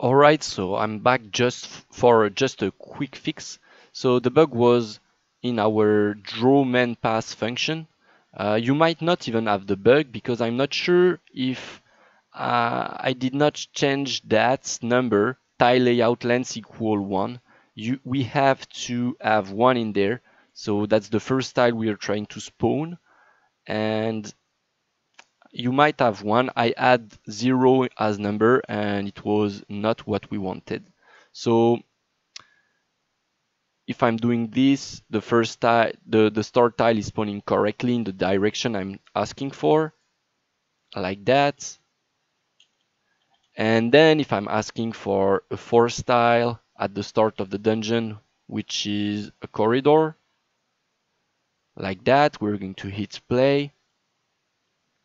Alright, so I'm back just for just a quick fix. So the bug was in our draw main pass function. Uh, you might not even have the bug because I'm not sure if uh, I did not change that number tile layout length equal 1. You, we have to have 1 in there. So that's the first tile we are trying to spawn. And you might have one. I add zero as number and it was not what we wanted. So if I'm doing this, the first tile, the, the start tile is spawning correctly in the direction I'm asking for, like that. And then if I'm asking for a force tile at the start of the dungeon, which is a corridor, like that, we're going to hit play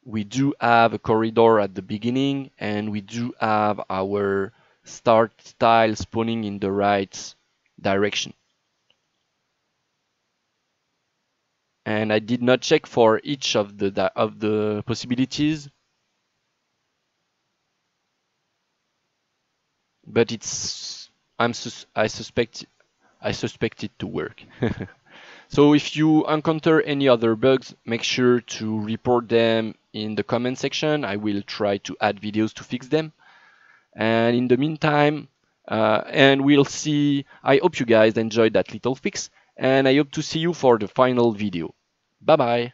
we do have a corridor at the beginning and we do have our start tile spawning in the right direction. And I did not check for each of the of the possibilities. But it's I'm sus I suspect I suspect it to work. So if you encounter any other bugs, make sure to report them in the comment section. I will try to add videos to fix them. And in the meantime, uh, and we'll see, I hope you guys enjoyed that little fix and I hope to see you for the final video. Bye bye.